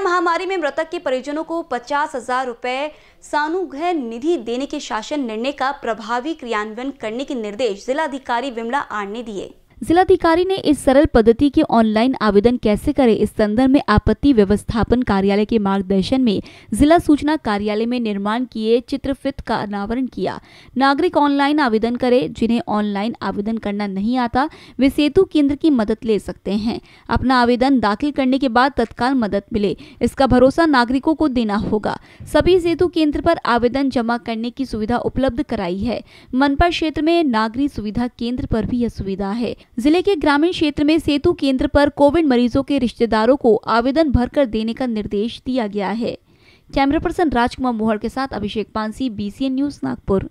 महामारी में मृतक के परिजनों को पचास हज़ार रुपए सानुग्रह निधि देने के शासन निर्णय का प्रभावी क्रियान्वयन करने के निर्देश जिलाधिकारी विमला आर ने दिए। जिलाधिकारी ने इस सरल पद्धति के ऑनलाइन आवेदन कैसे करें? इस संदर्भ में आपत्ति व्यवस्थापन कार्यालय के मार्गदर्शन में जिला सूचना कार्यालय में निर्माण किए चित्रफित का अनावरण किया। नागरिक ऑनलाइन आवेदन करें, जिन्हें ऑनलाइन आवेदन करना नहीं आता, वे सेतु केंद्र की मदद ले सकते हैं। अपना आवेदन दाखिल करने के बाद तत्काल मदद मिले। इसका भरोसा नागरिकों को देना होगा। सभी सेतु केंद्र पर आवेदन जमा करने की सुविधा उपलब्ध कराई है। मनपा क्षेत्र में नागरिक सुविधा केंद्र पर भी यह सुविधा है। ज़िले के ग्रामीण क्षेत्र में सेतु केंद्र पर कोविड मरीजों के रिश्तेदारों को आवेदन भरकर देने का निर्देश दिया गया है। कैमरा पर्सन राजकुमार मोहर के साथ अभिषेक पांसी बीसीएन न्यूज़ नागपुर।